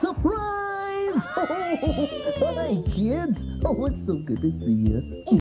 Surprise! Oh, hi, kids. Oh, it's so good to see you.